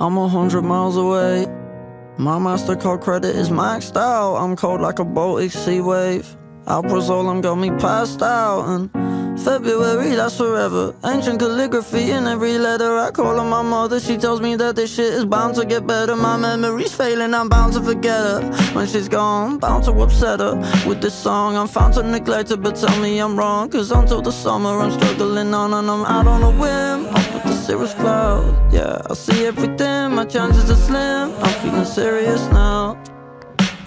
I'm a hundred miles away. My MasterCard credit is maxed out. I'm cold like a Baltic sea wave. Alprazolam got me passed out. And February lasts forever. Ancient calligraphy in every letter. I call on my mother. She tells me that this shit is bound to get better. My memory's failing. I'm bound to forget her. When she's gone, bound to upset her. With this song, I'm found to neglect her. But tell me I'm wrong. Cause until the summer, I'm struggling on and I'm out on a whim. Cirrus cloud. Yeah, I see everything. My chances are slim. I'm feeling serious now.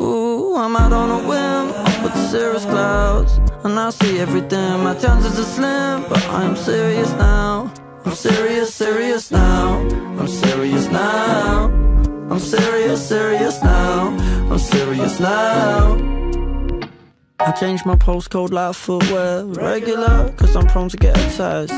Ooh, I'm out on a whim, up with the cirrus clouds And I see everything, my chances are slim But I'm serious now. I'm serious, serious now. I'm serious now. I'm serious, serious now. I'm serious now. I changed my postcode like footwear. Regular, cause I'm prone to get attached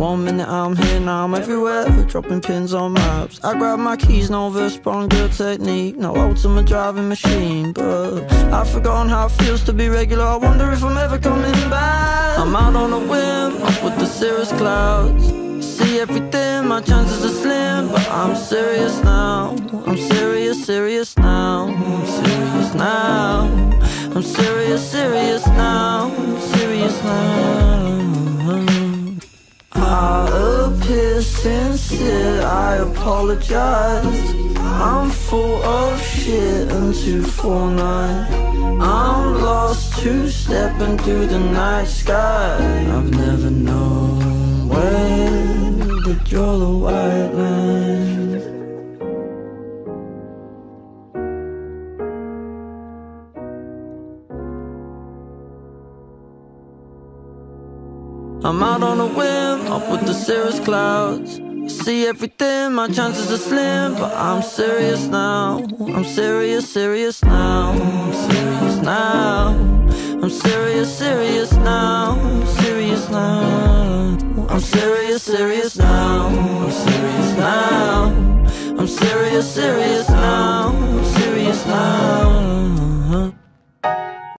one minute I'm here, now I'm everywhere. Dropping pins on maps. I grab my keys, no Vespa good technique. No ultimate driving machine But I've forgotten how it feels to be regular. I wonder if I'm ever coming back. I'm out on a whim, up with the cirrus clouds. See everything, my chances are slim But I'm serious now. I'm serious, serious now. I'm serious now. I'm serious, serious now. Serious now appear sincere, I apologize. I'm full of shit and 249 I'm lost two-stepping through the night sky. I've never known where to draw the white line I'm out on a whim, up with the cirrus clouds. I see everything, my chances are slim But I'm serious now. I'm serious, serious now. I'm serious now. I'm serious, serious now. I'm serious now. I'm serious, serious now. I'm serious now. I'm serious, serious